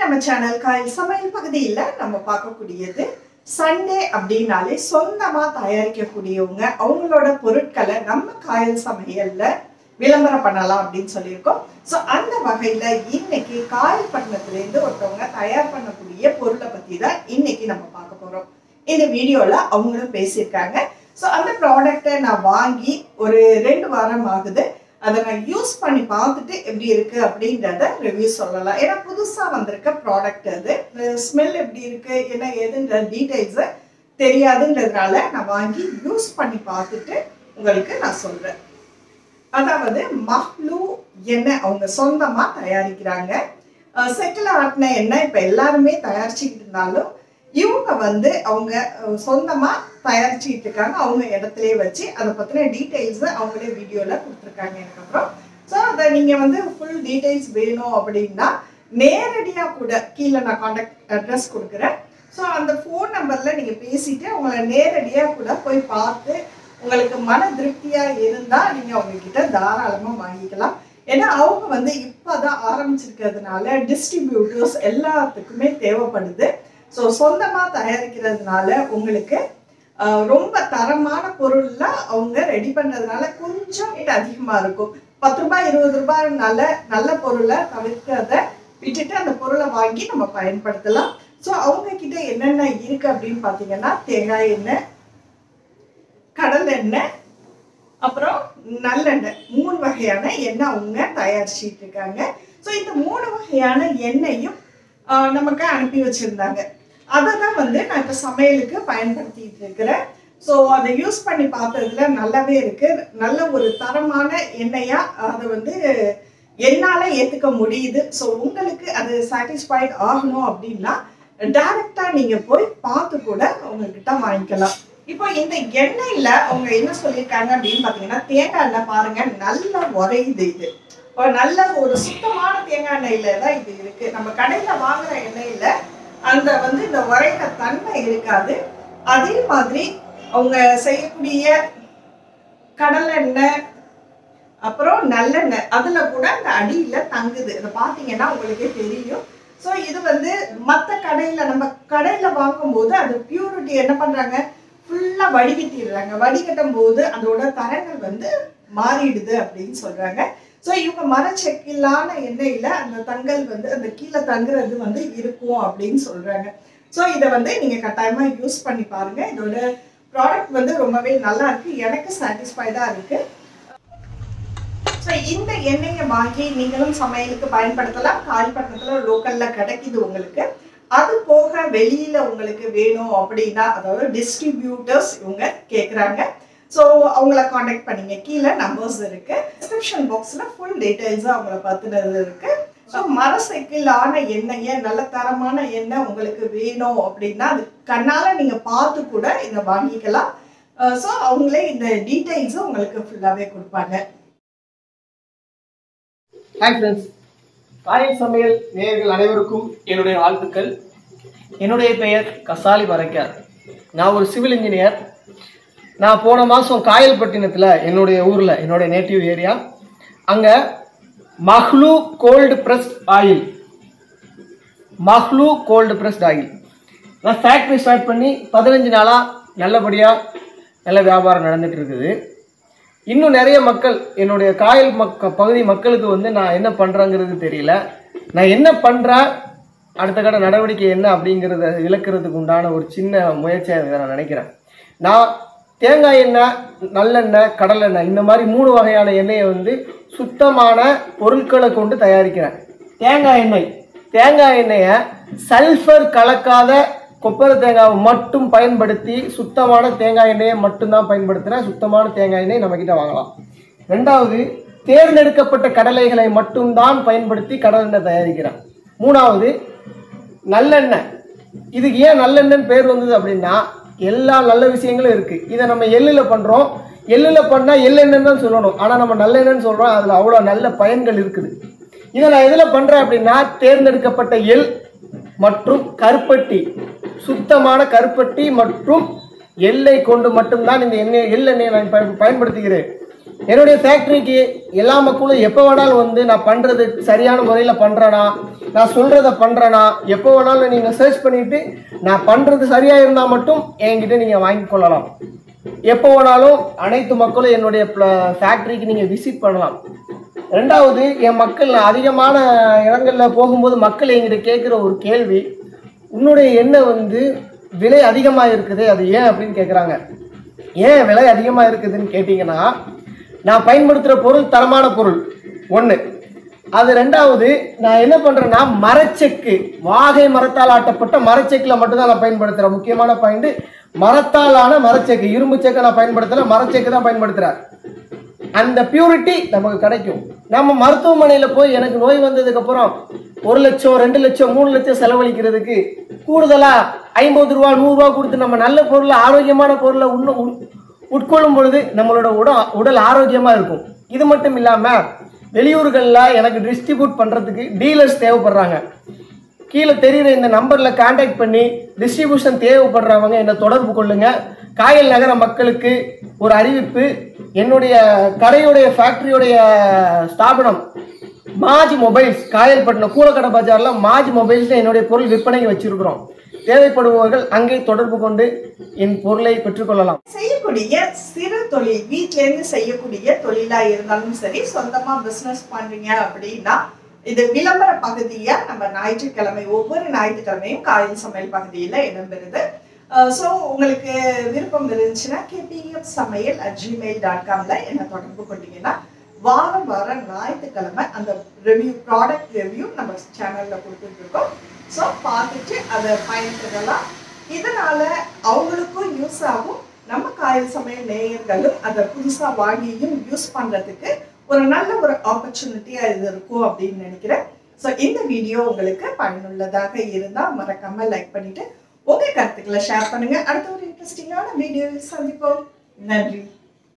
நம்ம channel coil சமையல் பகுதியில் நம்ம பார்க்கக்கூடியது சண்டே அப்படின்னாலே சொந்தமாக தயாரிக்கக்கூடியவங்க அவங்களோட பொருட்களை நம்ம காயல் சமையலில் விளம்பரம் பண்ணலாம் அப்படின்னு சொல்லியிருக்கோம். ஸோ அந்த வகையில் இன்னைக்கு காயல்பட்டினத்துலேருந்து ஒருத்தவங்க தயார் பண்ணக்கூடிய பொருளை பற்றி தான் இன்னைக்கு நம்ம பார்க்க போகிறோம் இந்த வீடியோவில் அவங்களும் பேசியிருக்காங்க. ஸோ அந்த ப்ராடக்டை நான் வாங்கி ஒரு ரெண்டு வாரம் ஆகுது. அதை நான் யூஸ் பண்ணி பார்த்துட்டு எப்படி இருக்குது அப்படின்றத ரிவ்யூ சொல்லலாம். ஏன்னா புதுசாக வந்திருக்க ப்ராடக்ட் அது. ஸ்மெல் எப்படி இருக்குது என்ன ஏதுன்ற டீட்டெயில்ஸை தெரியாதுன்றதுனால நான் வாங்கி யூஸ் பண்ணி பார்த்துட்டு உங்களுக்கு நான் சொல்கிறேன் அதாவது மஹ்லூ எண்ணெய் அவங்க சொந்தமாக தயாரிக்கிறாங்க. செக்கில் ஆட்டின எண்ணெய் இப்போ எல்லாருமே தயாரிச்சுக்கிட்டு இருந்தாலும் இவங்க வந்து அவங்க சொந்தமாக தயாரிச்சுட்டு தயாரிச்சுக்கிட்டு இருக்காங்க அவங்க இடத்துலயே வச்சு அதை பற்றின டீட்டெயில்ஸை அவங்களே வீடியோவில் கொடுத்துருக்காங்க அதுக்கப்புறம் ஸோ அதை நீங்கள் வந்து ஃபுல் டீட்டெயில்ஸ் வேணும் அப்படின்னா நேரடியாக கூட கீழே நான் காண்டாக்ட் அட்ரஸ் கொடுக்குறேன். ஸோ அந்த ஃபோன் நம்பரில் நீங்கள் பேசிட்டு அவங்கள நேரடியாக கூட போய் பார்த்து உங்களுக்கு மன திருப்தியாக இருந்தால் நீங்கள் அவங்கக்கிட்ட தாராளமாக வாங்கிக்கலாம். ஏன்னா அவங்க வந்து இப்போ தான் ஆரம்பிச்சிருக்கிறதுனால டிஸ்ட்ரிபியூட்டர்ஸ் எல்லாத்துக்குமே தேவைப்படுது. ஸோ சொந்தமாக தயாரிக்கிறதுனால உங்களுக்கு ரொம்ப தரமான பொருள்லாம் அவங்க ரெடி பண்ணதுனால கொஞ்சம் ரேட் அதிகமாக இருக்கும். பத்து ரூபாய் இருபது ரூபாய் நல்ல நல்ல பொருளை தவிர்க்கிறத விட்டுட்டு அந்த பொருளை வாங்கி நம்ம பயன்படுத்தலாம். ஸோ அவங்க கிட்ட என்னென்ன இருக்கு அப்படின்னு பார்த்தீங்கன்னா தேங்காய் எண்ணெய் கடல் எண்ணெய் அப்புறம் நல்லெண்ணெய். மூணு வகையான எண்ணெய் அவங்க தயாரிச்சிட்டு இருக்காங்க. ஸோ இந்த மூணு வகையான எண்ணெயும் நமக்கு அனுப்பி வச்சுருந்தாங்க. அதை தான் வந்து நான் இப்போ சமையலுக்கு பயன்படுத்திட்டு இருக்கிறேன். ஸோ அதை யூஸ் பண்ணி பார்த்ததுல நல்லாவே இருக்குது நல்ல ஒரு தரமான எண்ணெயாக அதை வந்து என்னால் ஏற்றுக்க முடியுது. ஸோ உங்களுக்கு அது சாட்டிஸ்ஃபைட் ஆகணும் அப்படின்னா டைரெக்டாக நீங்கள் போய் பார்த்து கூட உங்ககிட்ட வாங்கிக்கலாம். இப்போ இந்த எண்ணெயில் அவங்க என்ன சொல்லியிருக்காங்க அப்படின்னு பார்த்தீங்கன்னா தேங்காய் பாருங்கள் பாருங்க நல்லா உரையுது இது. இப்போ நல்ல ஒரு சுத்தமான தேங்காய் எண்ணெயில தான் இது இருக்கு. நம்ம கடையில வாங்குற எண்ணெயில அந்த வந்து இந்த உரையிற தன்மை இருக்காது. அதே மாதிரி அவங்க செய்யக்கூடிய கடலெண்ணெய் அப்புறம் நல்லெண்ணெய் அதுல கூட அந்த அடியில தங்குது. இதை பார்த்தீங்கன்னா உங்களுக்கே தெரியும். ஸோ இது வந்து மற்ற கடையில நம்ம கடையில வாங்கும்போது அது பியூரிட்டி என்ன பண்றாங்க? ஃபுல்லாக வடிகட்டிடுறாங்க. வடிகட்டும் போது அதோட தரங்கள் வந்து மாறிடுது அப்படின்னு சொல்றாங்க. ஸோ இவங்க மரச்செக்கிலான எண்ணெயில அந்த தங்கல் வந்து அந்த கீழே தங்குறது வந்து இருக்கும் அப்படின்னு சொல்றாங்க. ஸோ இதை வந்து நீங்க கட்டாயமா யூஸ் பண்ணி பாருங்க. இதோட ப்ராடக்ட் வந்து ரொம்பவே நல்லா இருக்கு. எனக்கு சாட்டிஸ்ஃபைடா இருக்கு. ஸோ இந்த எண்ணெயை வாங்கி நீங்களும் சமையலுக்கு பயன்படுத்தலாம். காய்பட்டணத்தில் லோக்கலில் கிடைக்குது உங்களுக்கு. அது போக வெளியில உங்களுக்கு வேணும் அப்படின்னா அதாவது டிஸ்ட்ரிபியூட்டர்ஸ் இவங்க கேட்குறாங்க ஸோ அவங்கள காண்டாக்ட் பண்ணீங்க. கீழே நம்பர்ஸ் இருக்கு. டிஸ்கிரிப்ஷன் பாக்ஸில் ஃபுல் டீட்டெயில்ஸாக அவங்கள பற்றினது இருக்கு. ஸோ மரசைக்கிளான எண்ணெயை நல்ல தரமான எண்ணெய் உங்களுக்கு வேணும் அப்படின்னா அது கண்ணால் நீங்கள் பார்த்து கூட இதை வாங்கிக்கலாம். Uh, ஸோ அவங்களே இந்த டீட்டெயில்ஸும் உங்களுக்கு ஃபுல்லாகவே கொடுப்பாங்க. ஹாய் ஃப்ரெண்ட்ஸ் காயல் சமையல் நேயர்கள் அனைவருக்கும் என்னுடைய வாழ்த்துக்கள். என்னுடைய பெயர் கசாலி பரைக்கார் நான் ஒரு சிவில் இன்ஜினியர் நான் போன மாதம் காயல்பட்டினத்தில் என்னுடைய ஊரில் என்னுடைய நேட்டிவ் ஏரியா அங்கே மஹ்லு கோல்டு ப்ரெஸ்ட் ஆயில் மஹ்லு கோல்டு ப்ரெஸ்ட் ஆயில் நான் ஃபேக்ட்ரி ஸ்டார்ட் பண்ணி பதினஞ்சு நாளாக நல்லபடியாக நல்ல வியாபாரம் நடந்துட்டு இருக்குது. இன்னும் நிறைய மக்கள் என்னுடைய காயல் மக்க பகுதி மக்களுக்கு வந்து நான் என்ன பண்ணுறேங்கிறது தெரியல. நான் என்ன பண்ணுறேன் அடுத்த கட்ட நடவடிக்கை என்ன அப்படிங்கிறத விளக்குறதுக்கு உண்டான ஒரு சின்ன முயற்சியாக நான் நினைக்கிறேன். நான் தேங்காய் எண்ணெய் நல்லெண்ணெய் கடலெண்ணெய் இந்த மாதிரி மூணு வகையான எண்ணெயை வந்து சுத்தமான பொருட்களை கொண்டு தயாரிக்கிறேன் தேங்காய் எண்ணெய். தேங்காய் எண்ணெயை சல்ஃபர் கலக்காத கொப்பரை தேங்காவை மட்டும் பயன்படுத்தி சுத்தமான தேங்காய் எண்ணெயை மட்டும்தான் பயன்படுத்துகிறேன் சுத்தமான தேங்காய் எண்ணெய் நம்மக்கிட்ட வாங்கலாம். ரெண்டாவது தேர்ந்தெடுக்கப்பட்ட கடலைகளை மட்டும்தான் பயன்படுத்தி கடலெண்ணெய் தயாரிக்கிறேன் மூணாவது நல்லெண்ணெய். இதுக்கு ஏன் நல்லெண்ணெய்னு பேர் வந்தது அப்படின்னா எல்லா நல்ல விஷயங்களும் இருக்குது இதை நம்ம எள்ளில் பண்ணுறோம் எள்ளில் பண்ணால் எள்ளெண்ணெய் தான் சொல்லணும். ஆனால் நம்ம நல்லெண்ணெய்னு சொல்கிறோம் அதில் அவ்வளோ நல்ல பயன்கள் இருக்குது. இதை நான் எதில் பண்ணுறேன் அப்படின்னா தேர்ந்தெடுக்கப்பட்ட எள் மற்றும் கருப்பட்டி. சுத்தமான கருப்பட்டி மற்றும் எல்லை கொண்டு மட்டும்தான் இந்த எண்ணெய் எள்ளெண்ணெயை நான் பயன்படுத்துகிறேன். என்னுடைய ஃபேக்ட்ரிக்கு எல்லா மக்களும் எப்போ வேணாலும் வந்து நான் பண்ணுறது சரியான முறையில் பண்ணுறேனா நான் சொல்கிறத பண்ணுறேனா எப்போ வேணாலும் நீங்கள் சர்ச் பண்ணிவிட்டு நான் பண்ணுறது சரியாக இருந்தால் மட்டும் என்கிட்ட நீங்கள் வாங்கி கொள்ளலாம். எப்போ வேணாலும் அனைத்து மக்களும் என்னுடைய ஃபேக்ட்ரிக்கு நீங்கள் விசிட் பண்ணலாம். ரெண்டாவது என் மக்கள் அதிகமான இடங்களில் போகும்போது மக்கள் என்கிட்ட கேட்குற ஒரு கேள்வி உன்னுடைய எண்ணெய் வந்து விலை அதிகமாக இருக்குது அது ஏன் அப்படின்னு கேட்குறாங்க ஏன் விலை அதிகமாக இருக்குதுன்னு கேட்டிங்கன்னா நான் பயன்படுத்துகிற பொருள் தரமான பொருள். ஒன்று அது ரெண்டாவது நான் என்ன பண்ணுறேன்னா மரச்செக்கு. வாகை மரத்தால் ஆட்டப்பட்ட மரச்செக்கில் மட்டும்தான் நான் பயன்படுத்துகிறேன் முக்கியமான பாயிண்ட் மரத்தாலான மரச்செக்கு. இரும்பு செக்கை நான் பயன்படுத்தல மரச்செக்கு தான் பயன்படுத்துகிறார் அந்த பியூரிட்டி நமக்கு கிடைக்கும். நம்ம மருத்துவமனையில் போய் எனக்கு நோய் வந்ததுக்கு அப்புறம் ஒரு லட்சம் ரெண்டு லட்சம் மூணு லட்சம் செலவழிக்கிறதுக்கு கூடுதலாக ஐம்பது ரூபா நூறுரூவா கொடுத்து நம்ம நல்ல பொருளை ஆரோக்கியமான பொருளை இன்னும் உட்கொள்ளும் பொழுது நம்மளோட உடல் உடல் ஆரோக்கியமாக இருக்கும். இது மட்டும் இல்லாமல் வெளியூர்களில் எனக்கு டிஸ்ட்ரிபியூட் பண்ணுறதுக்கு டீலர்ஸ் தேவைப்படுறாங்க. கீழே தெரிகிற இந்த நம்பரில் காண்டாக்ட் பண்ணி டிஸ்ட்ரிபியூஷன் தேவைப்படுறவங்க என்னை தொடர்பு கொள்ளுங்கள் காயல் நகர மக்களுக்கு ஒரு அறிவிப்பு. என்னுடைய கடையுடைய ஃபேக்ட்ரியுடைய ஸ்தாபனம் மாஜ் மொபைல்ஸ் காயல்பட்டினம் கூலக்கடை பஜாரில் மாஜ் மொபைல்ஸ் என்னுடைய பொருள் விற்பனைக்கு வச்சுருக்குறோம். தேவைப்படுபவர்கள் அங்கே தொடர்பு கொண்டு என் பொருளை பெற்றுக்கொள்ளலாம். செய்யக்கூடிய சிறு தொழில் வீட்ல இருந்து செய்யக்கூடிய தொழிலா இருந்தாலும் சரி சொந்தமா பிசினஸ் பண்றீங்க அப்படின்னா இது விளம்பர பகுதிய நம்ம ஞாயிற்றுக்கிழமை ஒவ்வொரு ஞாயிற்றுக்கிழமையும் காயில் சமையல் பகுதியில இடம்பெறுது. ஸோ உங்களுக்கு விருப்பம் இருந்துச்சுன்னா கேபிஎஃப் சமையல் அட் ஜிமெயில் டாட் காம்ல என்ன தொடர்பு கொண்டீங்கன்னா வாரம் வாரம் ஞாயிற்றுக்கிழமை அந்த ரிவ்யூ ப்ராடக்ட் ரிவ்யூ நம்ம சேனலில் கொடுத்துட்ருக்கோம் ஸோ பார்த்துட்டு அதை பயன்பெறலாம் இதனால் அவங்களுக்கும் யூஸ் ஆகும். நம்ம காயல் சமையல் நேயர்களும் அதை புதுசாக வாங்கியும் யூஸ் பண்ணுறதுக்கு ஒரு நல்ல ஒரு ஆப்பர்ச்சுனிட்டியாக இது இருக்கும் அப்படின்னு நினைக்கிறேன். ஸோ இந்த வீடியோ உங்களுக்கு பயனுள்ளதாக இருந்தால் மறக்காமல் லைக் பண்ணிவிட்டு உங்கள் கருத்துக்களை ஷேர் பண்ணுங்கள் அடுத்த ஒரு இன்ட்ரெஸ்டிங்கான வீடியோவில் சந்திப்போம். நன்றி.